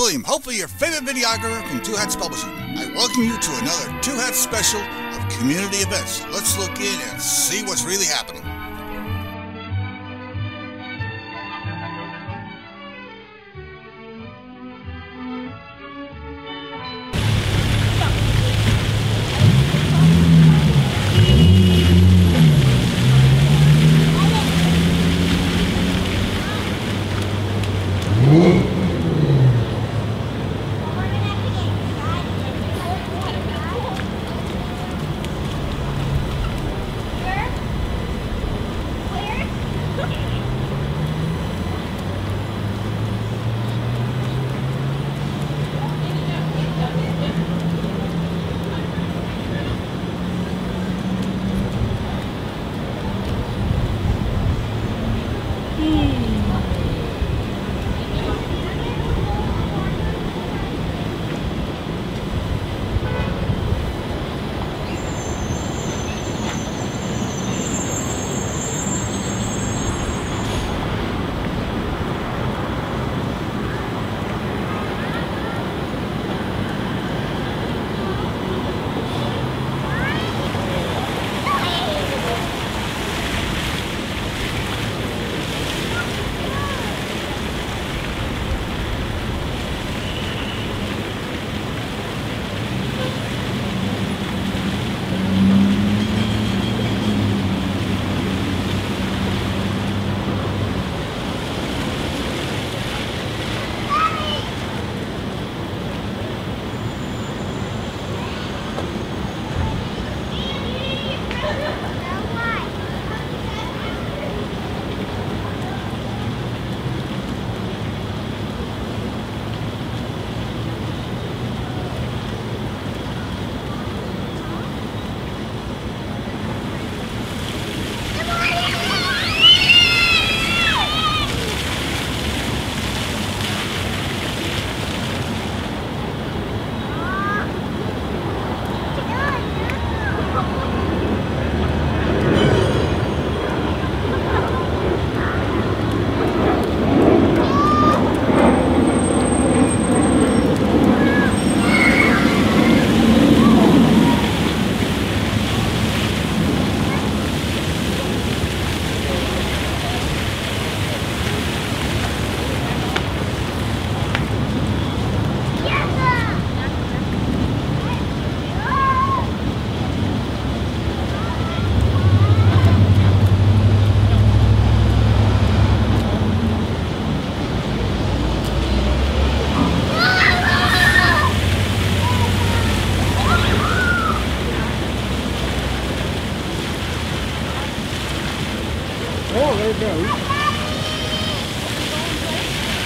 William, hopefully your favorite videographer from Two Hats Publishing. I welcome you to another Two Hats special of community events. Let's look in and see what's really happening.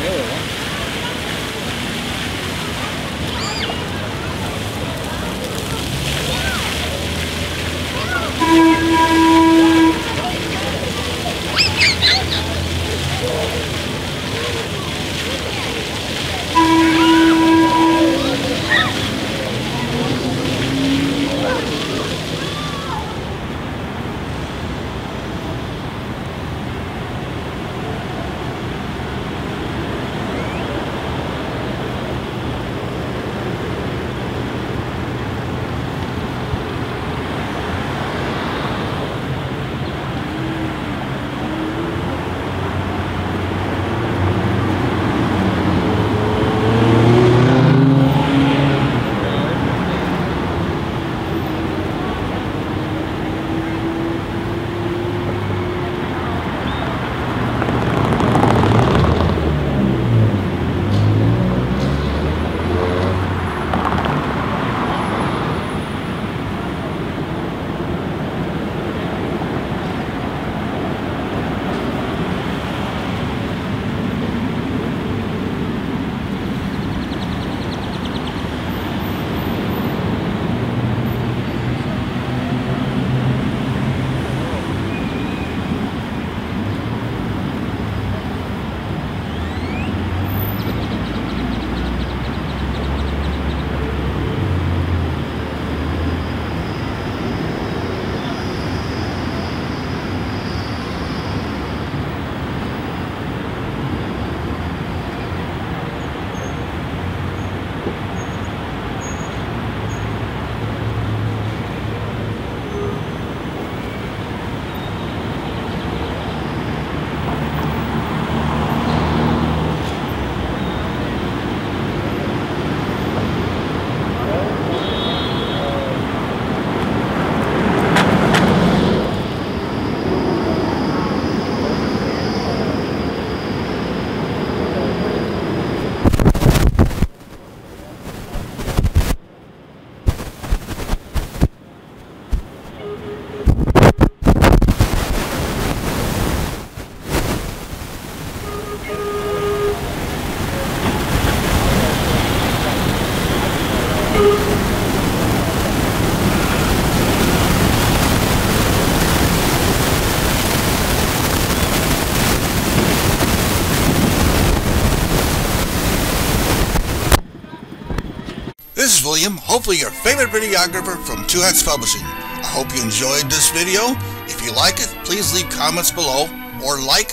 There William, hopefully your favorite videographer from Two Hats Publishing. I hope you enjoyed this video. If you like it, please leave comments below or like,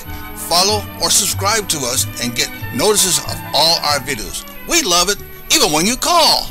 follow, or subscribe to us and get notices of all our videos. We love it, even when you call.